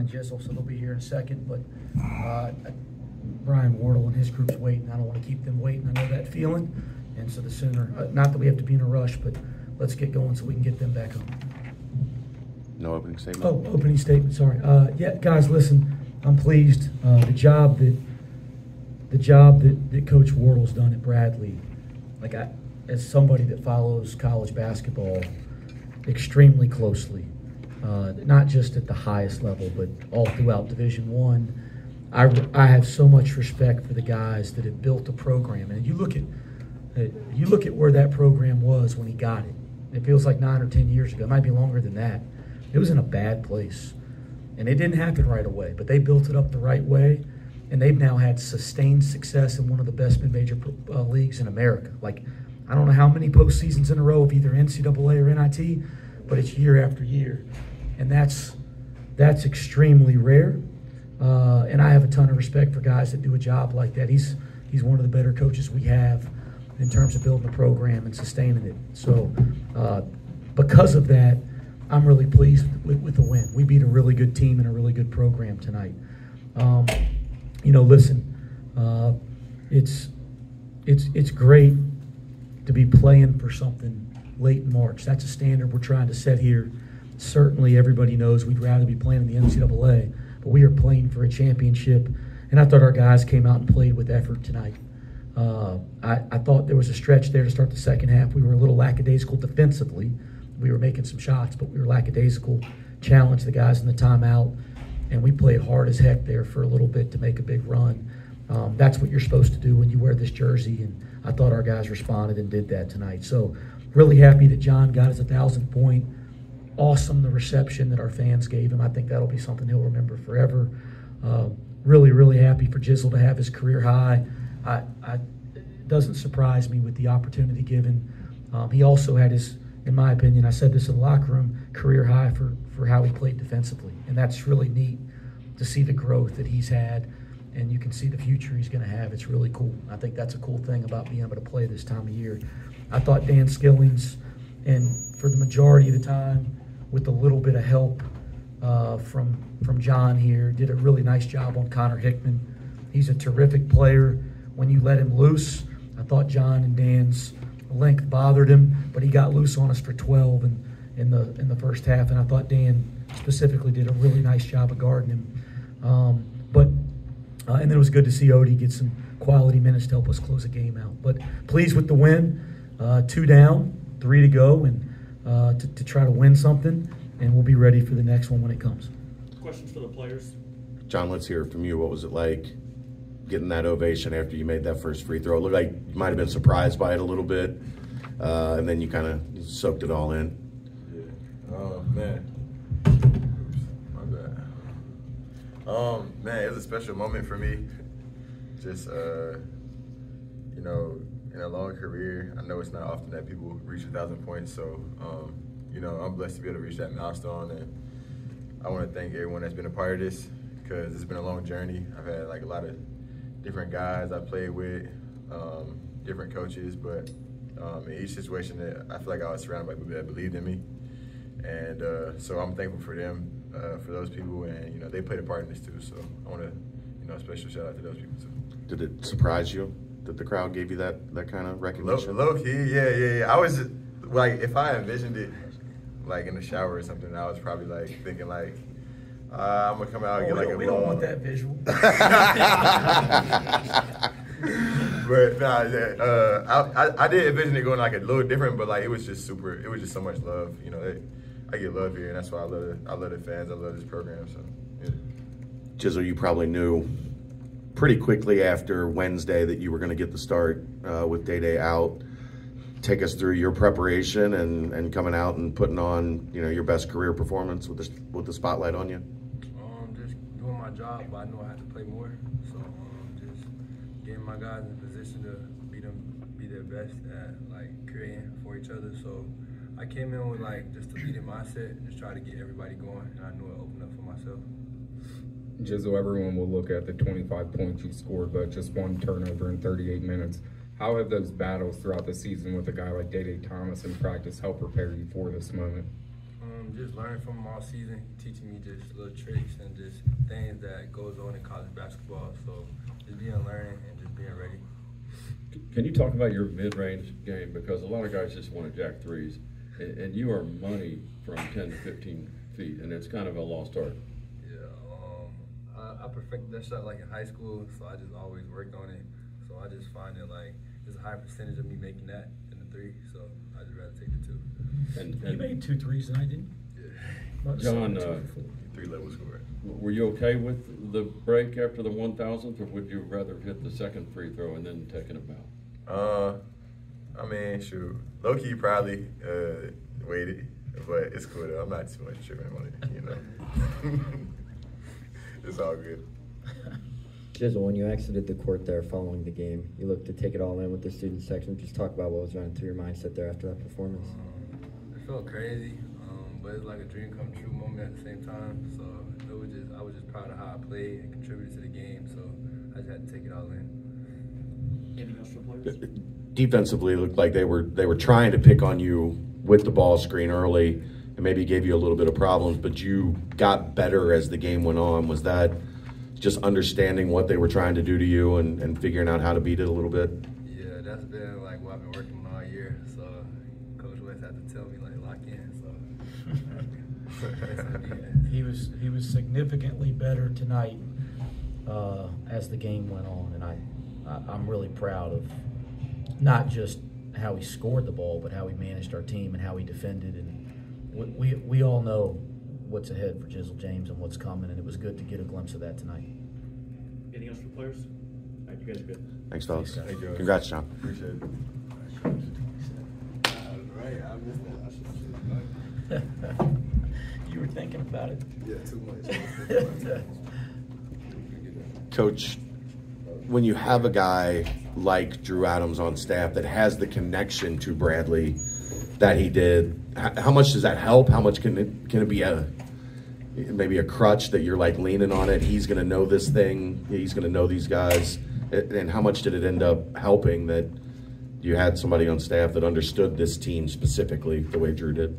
And Jizzle, so they'll be here in a second. But uh, Brian Wardle and his group's waiting. I don't want to keep them waiting. I know that feeling. And so the sooner, uh, not that we have to be in a rush, but let's get going so we can get them back home. No opening statement? Oh, opening statement, sorry. Uh, yeah, guys, listen, I'm pleased. Uh, the job that, the job that, that Coach Wardle's done at Bradley, like I, as somebody that follows college basketball extremely closely, uh, not just at the highest level, but all throughout Division One, I, I have so much respect for the guys that have built a program. And you look at, uh, you look at where that program was when he got it. It feels like nine or ten years ago. It might be longer than that. It was in a bad place. And it didn't happen right away, but they built it up the right way. And they've now had sustained success in one of the best mid-major uh, leagues in America. Like, I don't know how many postseasons in a row of either NCAA or NIT, but it's year after year, and that's that's extremely rare. Uh, and I have a ton of respect for guys that do a job like that. He's he's one of the better coaches we have in terms of building a program and sustaining it. So, uh, because of that, I'm really pleased with, with, the win. We beat a really good team and a really good program tonight. Um, you know, listen, uh, it's it's it's great to be playing for something late in March. That's a standard we're trying to set here. Certainly, everybody knows we'd rather be playing in the NCAA, but we are playing for a championship. And I thought our guys came out and played with effort tonight. Uh, I, I, thought there was a stretch there to start the second half. We were a little lackadaisical defensively. We were making some shots, but we were lackadaisical. Challenged the guys in the timeout, and we played hard as heck there for a little bit to make a big run. Um, that's what you're supposed to do when you wear this jersey, and I thought our guys responded and did that tonight. So really happy that John got his 1,000 point. Awesome the reception that our fans gave him. I think that'll be something he'll remember forever. Uh, really, really happy for Jizzle to have his career high. I, I, it doesn't surprise me with the opportunity given. Um, he also had his, in my opinion, I said this in the locker room, career high for, for how he played defensively. And that's really neat to see the growth that he's had and you can see the future he's going to have. It's really cool. I think that's a cool thing about being able to play this time of year. I thought Dan Skillings, and for the majority of the time, with a little bit of help uh, from from John here, did a really nice job on Connor Hickman. He's a terrific player. When you let him loose, I thought John and Dan's length bothered him, but he got loose on us for 12 in, in the in the first half, and I thought Dan specifically did a really nice job of guarding him. Um, uh, and then it was good to see Odie get some quality minutes to help us close the game out. But pleased with the win. Uh, two down, three to go, and uh, to, to, try to win something. And we'll be ready for the next one when it comes. Questions for the players? John, let's hear from you. What was it like getting that ovation after you made that first free throw? It looked like you might have been surprised by it a little bit, uh, and then you kind of soaked it all in. Yeah. Oh, man. Um, man, it was a special moment for me. Just, uh, you know, in a long career, I know it's not often that people reach a thousand points. So, um, you know, I'm blessed to be able to reach that milestone, and I want to thank everyone that's been a part of this because it's been a long journey. I've had like a lot of different guys I played with, um, different coaches, but um, in each situation, that I feel like I was surrounded by people that believed in me, and uh, so I'm thankful for them, uh, for those people, and you know they played a part in this too. So I want to, you know, a special shout out to those people too. Did it surprise you? that the crowd gave you that that kind of recognition? Low, low key, yeah, yeah, yeah. I was just, like, if I envisioned it, like in the shower or something, I was probably like thinking like, uh, I'm gonna come out and oh, get like a. We don't want that visual. but nah, yeah, uh, I, I, I did envision it going like a little different, but like it was just super. It was just so much love, you know. It, I get love here, and that's why I love it. I love the fans. I love this program. So, yeah. Jizzle, you probably knew pretty quickly after Wednesday that you were going to get the start uh, with Day Day out. Take us through your preparation and, and coming out and putting on you know your best career performance with the with the spotlight on you. Um, just doing my job, but I know I have to play more. So um, just getting my guys in position to be them, be their best at like creating for each other. So I came in with like just a leading mindset, and just try to get everybody going, and I knew it opened up for myself. Jizzle, everyone will look at the 25 points you scored, but just one turnover in 38 minutes. How have those battles throughout the season with a guy like Day Day Thomas in practice help prepare you for this moment? Um, just learning from him all season, teaching me just little tricks and just things that goes on in college basketball. So just being learning and just being ready. Can you talk about your mid-range game? Because a lot of guys just want to jack threes, and, and you are money from 10 to 15 feet, and it's kind of a lost art. Yeah, um, I, I perfected that shot like in high school, so I just always worked on it. So I just find it like there's a high percentage of me making that in the three, so I just rather take the two. And, You made two threes tonight, didn't you? About John, uh. Three level score. were you okay with the break after the 1,000th, or would you rather hit the second free throw and then taking a bow? Uh, I mean, shoot, low key probably uh waited, but it's cool though. I'm not too much tripping on it, you know. it's all good. Jizzle, when you exited the court there following the game, you looked to take it all in with the student section. Just talk about what was running through your mindset there after that performance. Um, it felt crazy, um, but it's like a dream come true moment at the same time. So it was just I was just proud of how I played and contributed to the game. So I just had to take it all in. Anything else for players? Defensively, looked like they were they were trying to pick on you with the ball screen early, and maybe gave you a little bit of problems. But you got better as the game went on. Was that just understanding what they were trying to do to you and, and figuring out how to beat it a little bit? Yeah, that's been like what I've been working on all year. So Coach Wes had to tell me like lock in. So He was he was significantly better tonight uh, as the game went on, and I, I I'm really proud of not just how he scored the ball, but how he managed our team and how he defended. And we we, we all know what's ahead for Jizzle James and what's coming, and it was good to get a glimpse of that tonight. Anything else for players? All right, you guys are good. Thanks, fellas. Thank you. Congrats, John. Appreciate it. right, I missed that. you were thinking about it. Yeah, too much. Coach, when you have a guy like Drew Adams on staff that has the connection to Bradley that he did, how much does that help? How much can it can it be a maybe a crutch that you're like leaning on it? He's going to know this thing. He's going to know these guys. And how much did it end up helping that you had somebody on staff that understood this team specifically the way Drew did?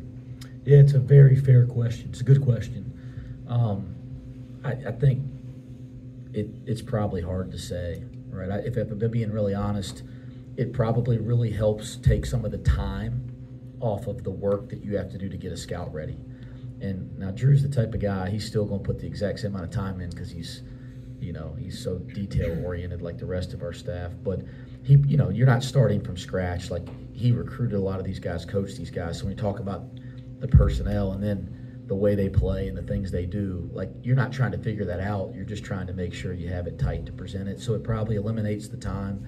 Yeah, it's a very fair question. It's a good question. Um, I, I think it, it's probably hard to say, right? If, I'm being really honest, it probably really helps take some of the time off of the work that you have to do to get a scout ready. And now Drew's the type of guy, he's still going to put the exact same amount of time in because he's, you know, he's so detail oriented like the rest of our staff. But he, you know, you're not starting from scratch. Like he recruited a lot of these guys, coached these guys. So when you talk about the personnel and then the way they play and the things they do, like you're not trying to figure that out. You're just trying to make sure you have it tight to present it. So it probably eliminates the time.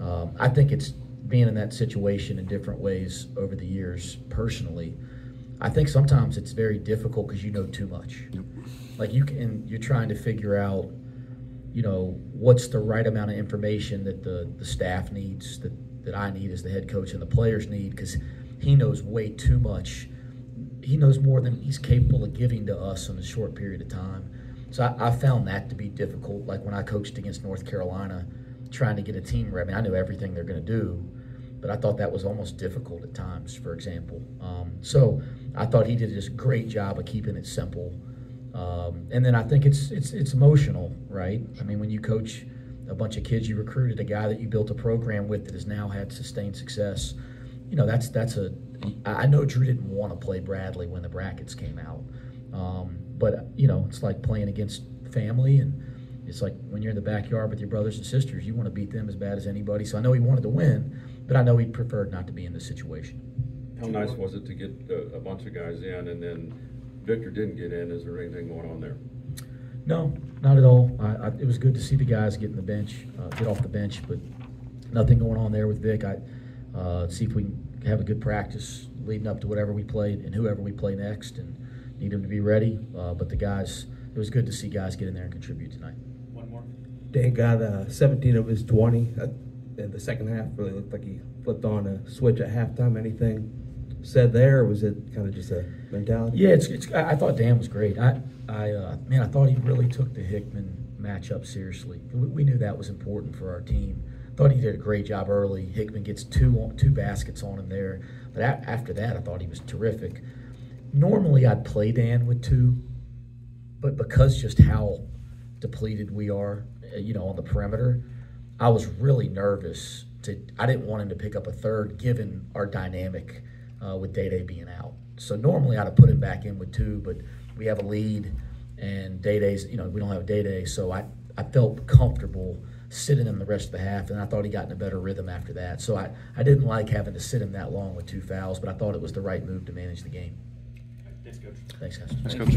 Um, I think it's being in that situation in different ways over the years personally. I think sometimes it's very difficult because you know too much. Like you can, you're trying to figure out, you know, what's the right amount of information that the the staff needs, that that I need as the head coach, and the players need, because he knows way too much. He knows more than he's capable of giving to us in a short period of time. So I, I found that to be difficult. Like when I coached against North Carolina, trying to get a team ready. I, mean, I knew everything they're going to do, but I thought that was almost difficult at times. For example, um, so I thought he did a great job of keeping it simple. Um, and then I think it's it's it's emotional, right? I mean, when you coach a bunch of kids, you recruited a guy that you built a program with that has now had sustained success. You know, that's that's a. I know Drew didn't want to play Bradley when the brackets came out, um, but you know, it's like playing against family, and it's like when you're in the backyard with your brothers and sisters, you want to beat them as bad as anybody. So I know he wanted to win, but I know he preferred not to be in this situation. How nice was it to get a, a bunch of guys in, and then Viktor didn't get in? Is there anything going on there? No, not at all. I, I, it was good to see the guys get in the bench, uh, get off the bench, but nothing going on there with Vic. I uh, see if we can have a good practice leading up to whatever we played and whoever we play next, and need them to be ready. Uh, but the guys, it was good to see guys get in there and contribute tonight. One more. Dan got uh, 17 of his 20 uh, in the second half. Really looked like he flipped on a switch at halftime. Anything said there, or was it kind of just a mentality? Yeah, it's, it's I I thought Dan was great. I, I uh, man, I thought he really took the Hickman matchup seriously. We, we knew that was important for our team. Thought he did a great job early. Hickman gets two two baskets on him there, but a, after that, I thought he was terrific. Normally, I'd play Dan with two, but because just how depleted we are, uh, you know, on the perimeter, I was really nervous to. I didn't want him to pick up a third, given our dynamic uh, with Day Day being out. So normally I'd have put him back in with two, but we have a lead, and Day Day's. You know, we don't have Day Day, so I I felt comfortable sitting him the rest of the half, and I thought he got in a better rhythm after that. So I, I didn't like having to sit him that long with two fouls, but I thought it was the right move to manage the game. Thanks, coach. Thanks, guys. Thanks, Coach.